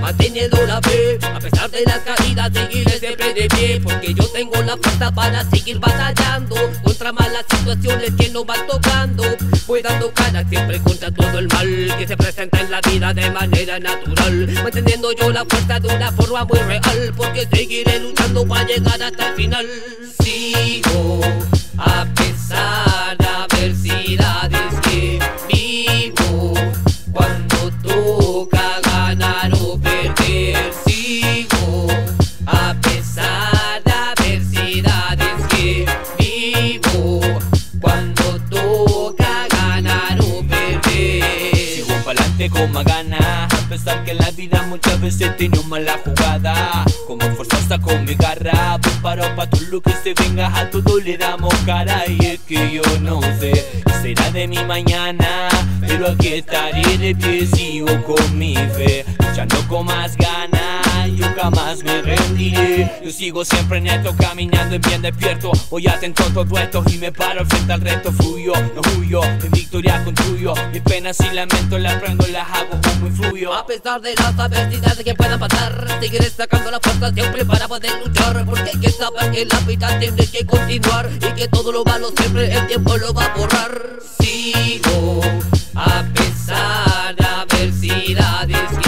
manteniendo la fe, a pesar de las caídas, seguiré siempre de pie, porque yo tengo la fuerza para seguir batallando contra malas situaciones que nos van tocando. Voy dando cara siempre contra todo el mal que se presenta en la vida de manera natural, manteniendo yo la fuerza de una forma muy real, porque seguiré luchando para llegar hasta el final. Sigo más ganas. A pesar que la vida muchas veces tengo mala jugada. Como fuerza con mi garra Preparo pa' todo lo que se venga A todo le damos cara. Y es que yo no sé qué será de mi mañana Pero aquí estaré de pie Sigo con mi fe. Luchando con más ganas jamás me rendiré. Yo sigo siempre neto Caminando en bien despierto. Voy atento todo esto Y me paro frente al reto Fluyo, no huyo Mi victoria construyo. Mis penas y lamentos las prendo Las hago como influyo A pesar de las adversidades que puedan pasar, seguiré sacando la fuerza siempre para poder luchar. Porque hay que saber que la vida tiene que continuar y que todo lo malo siempre el tiempo lo va a borrar. Sigo a pesar de adversidades que